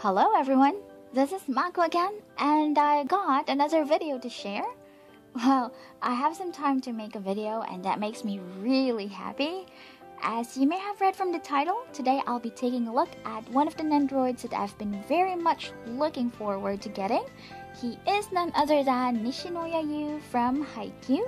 Hello everyone, this is Mako again, and I got another video to share. Well, I have some time to make a video, and that makes me really happy. As you may have read from the title, today I'll be taking a look at one of the Nendoroids that I've been very much looking forward to getting. He is none other than Nishinoya Yu from Haikyuu,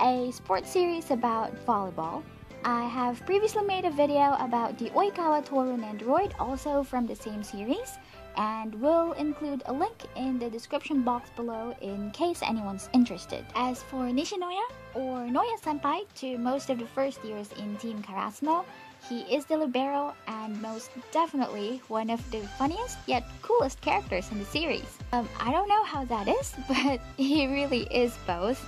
a sports series about volleyball. I have previously made a video about the Oikawa Toru Nendoroid, also from the same series, and will include a link in the description box below in case anyone's interested. As for Nishinoya, or Noya Senpai to most of the first years in Team Karasuno, he is the libero and most definitely one of the funniest yet coolest characters in the series. Um, I don't know how that is, but he really is both.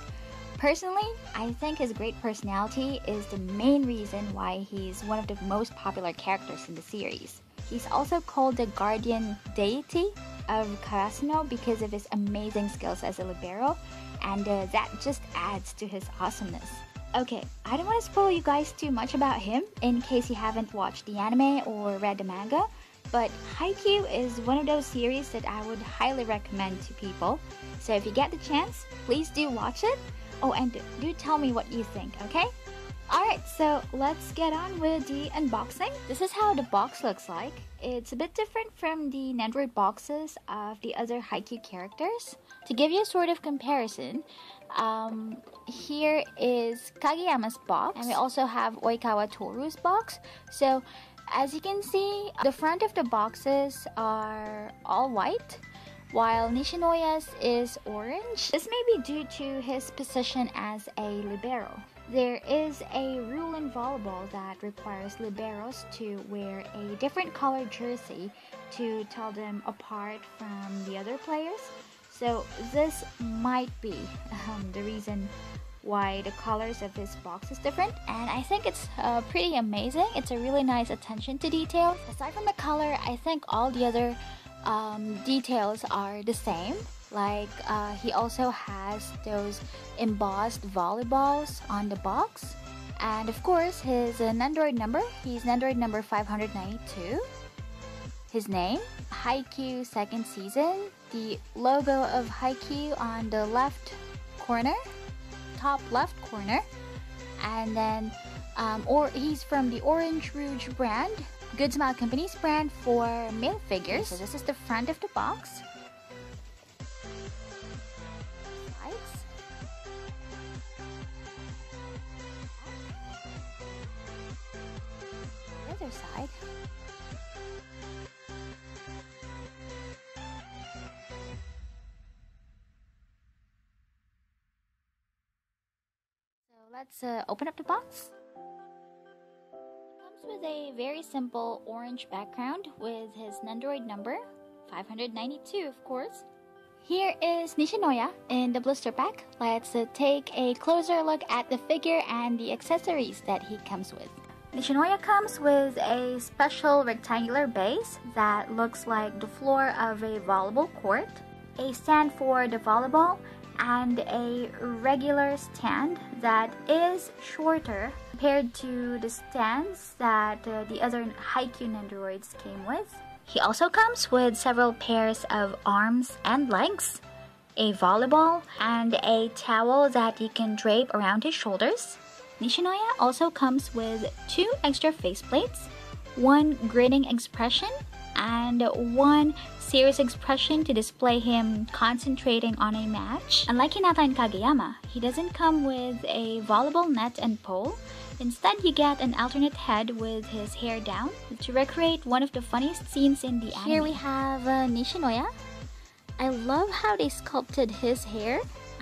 Personally, I think his great personality is the main reason why he's one of the most popular characters in the series. He's also called the guardian deity of Karasuno because of his amazing skills as a libero, and uh, that just adds to his awesomeness. Okay, I don't want to spoil you guys too much about him in case you haven't watched the anime or read the manga, but Haikyuu is one of those series that I would highly recommend to people. So if you get the chance, please do watch it. Oh, and do tell me what you think, okay? Alright, so let's get on with the unboxing. This is how the box looks like. It's a bit different from the Nendoroid boxes of the other Haikyuu characters. To give you a sort of comparison, um, here is Kageyama's box, and we also have Oikawa Toru's box. So, as you can see, the front of the boxes are all white, while Nishinoya's is orange. This may be due to his position as a libero. There is a rule in volleyball that requires liberos to wear a different colored jersey to tell them apart from the other players. So this might be um, the reason why the colors of this box is different and I think it's uh, pretty amazing. It's a really nice attention to detail. Aside from the color, I think all the other um, details are the same. Like uh, he also has those embossed volleyballs on the box. And of course, his uh, Nendoroid number, he's Nendoroid number 592. His name, Haikyuu second season, the logo of Haikyuu on the left corner, top left corner, and then um, or he's from the Orange Rouge brand, Good Smile Company's brand for male figures. So this is the front of the box. Sides. The other side. So let's uh, open up the box. Comes with a very simple orange background with his Nendoroid number, 592 of course. Here is Nishinoya in the blister pack. Let's uh, take a closer look at the figure and the accessories that he comes with. Nishinoya comes with a special rectangular base that looks like the floor of a volleyball court, a stand for the volleyball, and a regular stand that is shorter compared to the stands that uh, the other Haikyuu Nendoroids came with. He also comes with several pairs of arms and legs, a volleyball, and a towel that he can drape around his shoulders. Nishinoya also comes with two extra faceplates, one grinning expression, and one serious expression to display him concentrating on a match. Unlike Hinata and Kageyama, he doesn't come with a volleyball net and pole. Instead, you get an alternate head with his hair down to recreate one of the funniest scenes in the anime. Here we have uh, Nishinoya. I love how they sculpted his hair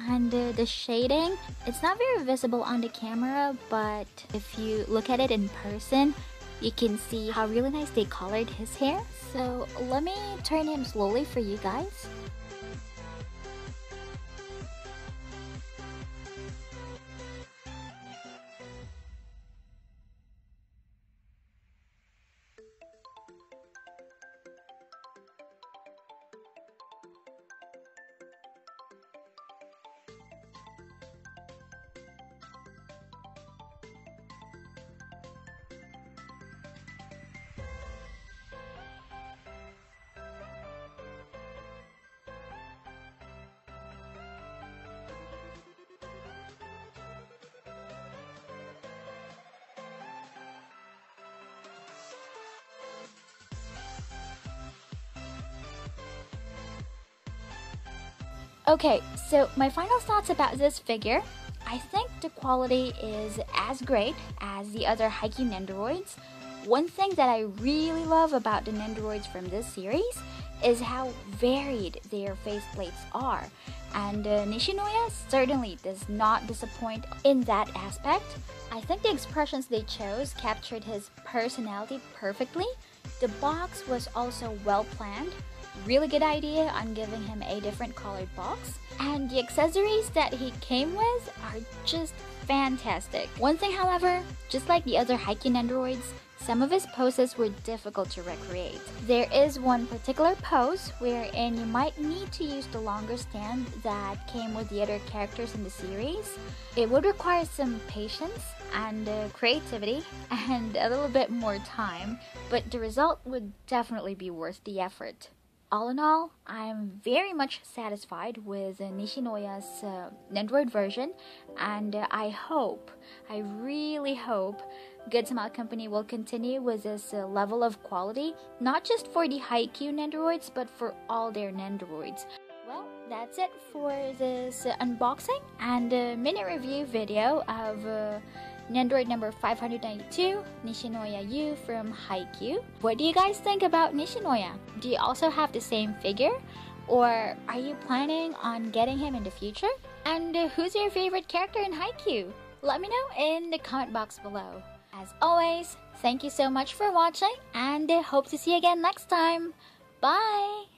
and uh, the shading. It's not very visible on the camera, but if you look at it in person, you can see how really nice they colored his hair. So let me turn him slowly for you guys. Okay, so my final thoughts about this figure. I think the quality is as great as the other Haikyuu Nendoroids. One thing that I really love about the Nendoroids from this series is how varied their faceplates are. And uh, Nishinoya certainly does not disappoint in that aspect. I think the expressions they chose captured his personality perfectly. The box was also well planned, really good idea on giving him a different colored box. And the accessories that he came with are just fantastic. One thing, however, just like the other Haikyuu Nendoroids, some of his poses were difficult to recreate. There is one particular pose wherein you might need to use the longer stand that came with the other characters in the series. It would require some patience and uh, creativity and a little bit more time, but the result would definitely be worth the effort. All in all, I'm very much satisfied with uh, Nishinoya's uh, Nendoroid version, and uh, I hope, I really hope, Good Smile Company will continue with this uh, level of quality, not just for the Haikyuu Nendoroids, but for all their Nendoroids. Well, that's it for this uh, unboxing and mini review video of uh, Nendoroid number 592, Nishinoya Yu from Haikyuu. What do you guys think about Nishinoya? Do you also have the same figure? Or are you planning on getting him in the future? And who's your favorite character in Haikyuu? Let me know in the comment box below. As always, thank you so much for watching and hope to see you again next time. Bye!